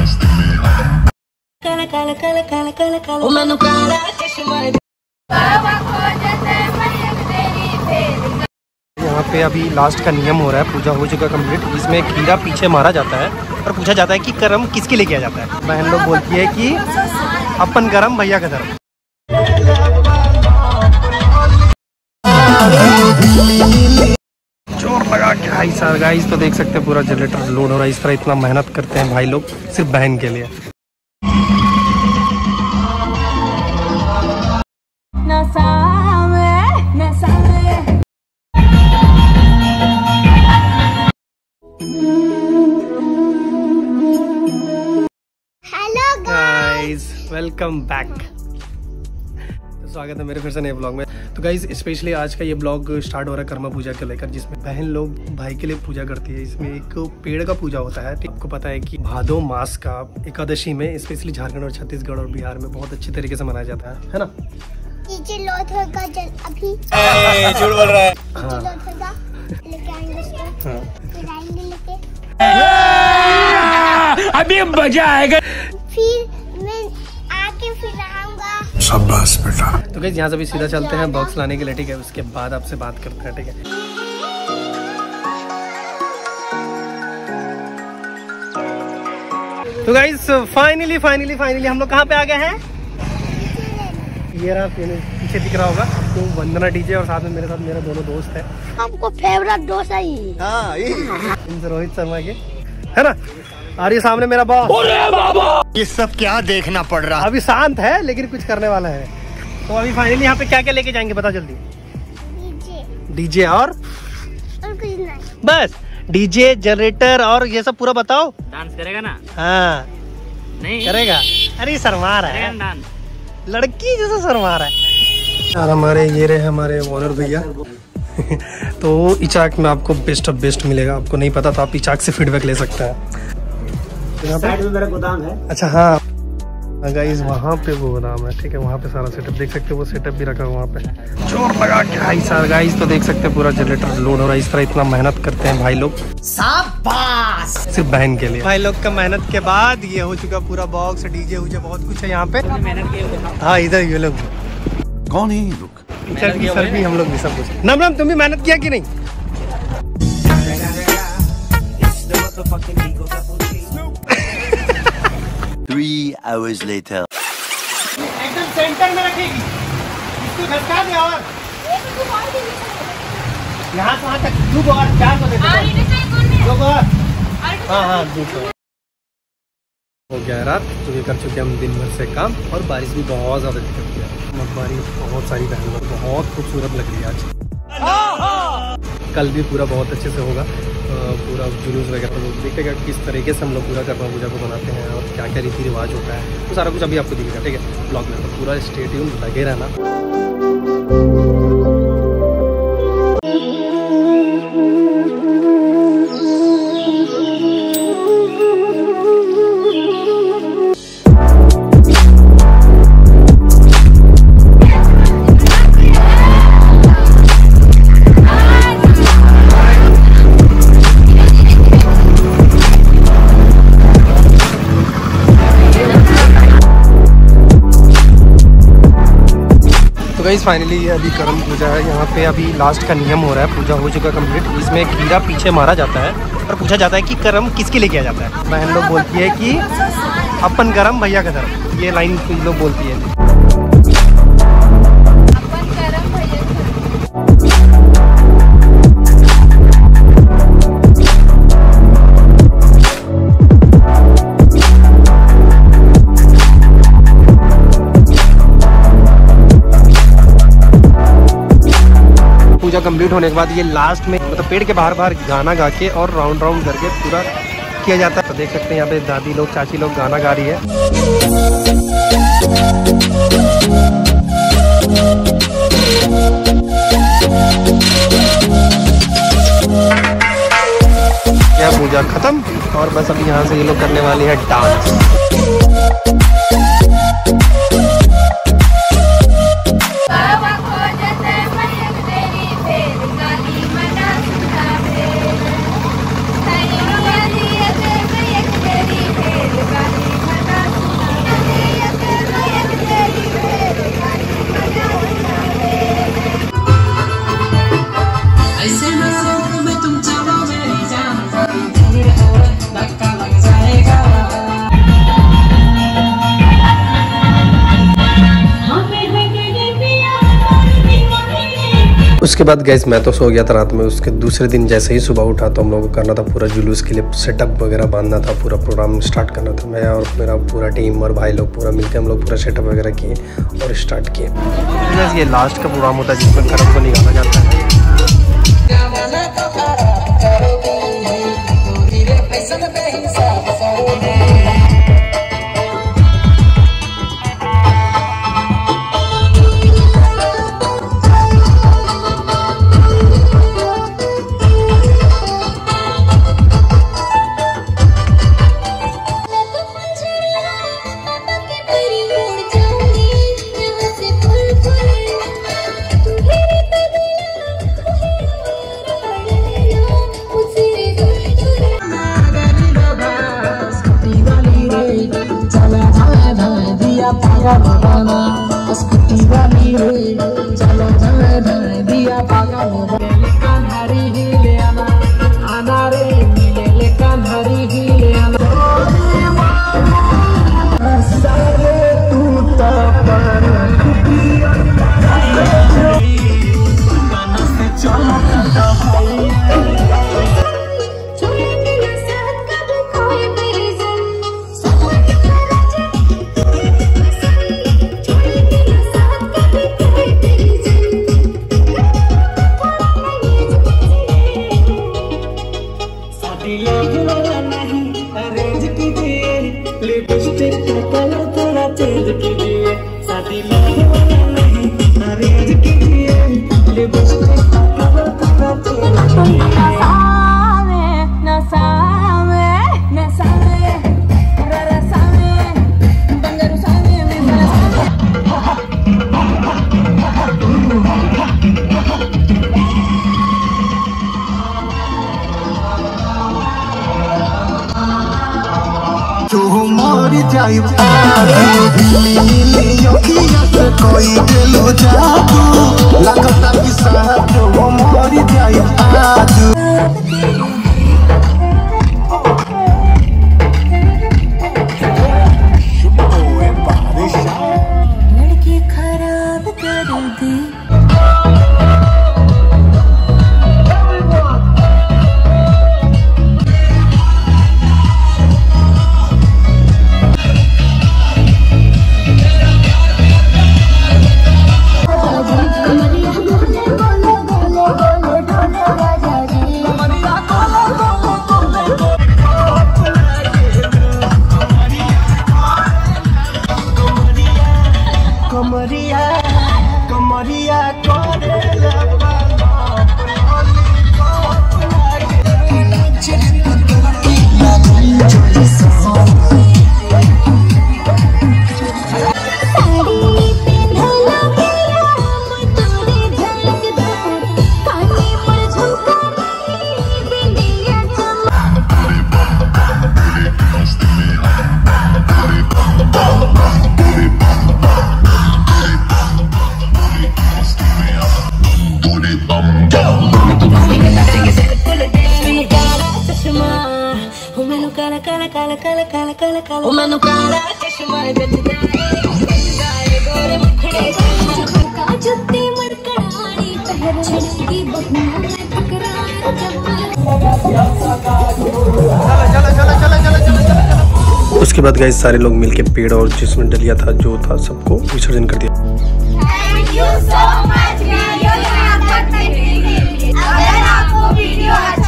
Cala, cala, cala, cala, cala, cala. O mano cara, chama यहाँ पे अभी last का नियम हो रहा है पूजा हो चुका कंप्लीट इसमें खीरा पीछे मारा जाता है और पूछा जाता है कि कर्म किसके लिए किया जाता है। बहन लोग बोलती है कि अपन कर्म भैया का धर्म। ज़ोर लगा के। भाई साहब गाइस तो देख सकते हैं पूरा जनरेटर लोड हो रहा है। इस तरह इतना मेहनत करते हैं भाई लोग सिर्फ़ बहन के लिए। वेलकम बैक स्वागत है मेरे फिर से नए ब्लॉग में। तो गाइज़ स्पेशली आज का ये ब्लॉग स्टार्ट हो रहा है कर्मा पूजा को लेकर जिसमें बहन लोग भाई के लिए पूजा करती है। इसमें एक पेड़ का पूजा होता है। आपको पता है कि भादो मास का एकादशी में स्पेशली झारखंड और छत्तीसगढ़ और बिहार में बहुत अच्छे तरीके से मनाया जाता है। है ना? नीचे लोथर का जल अभी। बोल रहा है। हाँ। अभी मज़ा आएगा। आऊँगा तो गाइज़ यहाँ से भी सीधा चलते हैं बॉक्स लाने के लिए ठीक है? उसके बाद आपसे बात करते हैं ठीक है? तो गाइज़ फाइनली फाइनली फाइनली हम लोग कहाँ पे आ गए हैं? ये रहा पीछे दिख रहा होगा। तो वंदना डीजे और साथ में मेरे साथ मेरे दोनों दोस्त है। हमको फेवरेट डोसा ही इनसे रोहित शर्मा के। है ना? और ये सामने मेरा बॉस ये सब क्या देखना पड़ रहा? अभी शांत है लेकिन कुछ करने वाला है। तो अभी फाइनली यहाँ पे क्या क्या लेके जाएँगे बता जल्दी। डीजे। और? और कुछ नहीं। बस डीजे जनरेटर और ये सब पूरा बताओ। डांस करेगा ना? हाँ। नहीं। करेगा। अरे शर्मा रहा है। लड़की जैसा शर्मा रहा है। यार हमारे ये रहे हमारे ओनर भैया। तो इचाक में आपको बेस्ट ऑफ़ बेस्ट मिलेगा। आपको नहीं पता तो आप इचाक से फीडबैक ले सकते हैं। मेरा गोदाम है। अच्छा हाँ। गाइस वहाँ पे वो गोदाम है ठीक है वहाँ पे सारा सेटअप देख सकते हो वो सेटअप भी रखा हुआ वहाँ पे। ज़ोर लगा के भाई साहब गाइस तो देख सकते हैं पूरा जनरेटर लोड हो रहा है इस तरह इतना मेहनत करते हैं भाई लोग। सिर्फ़ बहन के लिए। भाई लोग का मेहनत के बाद ये हो चुका पूरा बॉक्स डीजे उजे बहुत कुछ है यहाँ पे। मेहनत हाँ। इधर ये लोग। कौन है ये लोग? टीचर की सर भी हम लोग भी सब कुछ। नम नम तुम भी मेहनत किया कि नहीं? Hours later. एकदम सेंटर में रखेगी। इसको धक्का दे और। यहाँ से वहाँ तक दो बार चार सौ देते दो बार हाँ हाँ हो गया है रात। तो ये कर चुके हम दिन भर से काम और बारिश भी बहुत ज़्यादा दिक्कत किया मकबारी बहुत सारी बहन बहुत खूबसूरत लग रही है आज। कल भी पूरा बहुत अच्छे से होगा। पूरा जुलूस वगैरह लोग देखेगा किस तरीके से हम लोग पूरा करवा पूजा को बनाते हैं और क्या क्या रीति रिवाज होता है। तो सारा कुछ अभी आपको दिखेगा, ठीक है? ब्लॉग में तो पूरा स्टेडियम लगे रहना। गाइज़ फाइनली अभी करम पूजा है। यहाँ पे अभी लास्ट का नियम हो रहा है। पूजा हो चुका कंप्लीट इसमें कीड़ा पीछे मारा जाता है और पूछा जाता है कि कर्म किसके लिए किया जाता है। बहन लोग बोलती है कि अपन कर्म, भैया का धर्म। ये लाइन लोग बोलती है। पूजा कंप्लीट होने के बाद ये लास्ट में मतलब पेड़ के बाहर बाहर गाना गा के और राउंड राउंड करके पूरा किया जाता है। तो देख सकते हैं यहाँ पे दादी लोग, चाची लोग गाना गा रही है। पूजा खत्म और बस अभी यहाँ से ये लोग करने वाले हैं डांस उसके बाद गैस मैं तो सो गया था रात में उसके दूसरे दिन जैसे ही सुबह उठा तो हम लोग को करना था पूरा जुलूस के लिए सेटअप वगैरह बांधना था पूरा प्रोग्राम स्टार्ट करना था मैं और मेरा पूरा टीम और भाई लोग पूरा मिलकर हम लोग पूरा सेटअप वगैरह किए और स्टार्ट किए गैस ये लास्ट का प्रोग्राम होता है जिसमें कर्म को निकाला जाता है hari చెట్టు కొలతల कोई दिलो जादू लगता कि साथ उसके बाद गए सारे लोग मिलके पेड़ और जिसमें डलिया था, जो था, सबको विसर्जन कर दिया। you so much. We are really अगर आपको वीडियो video.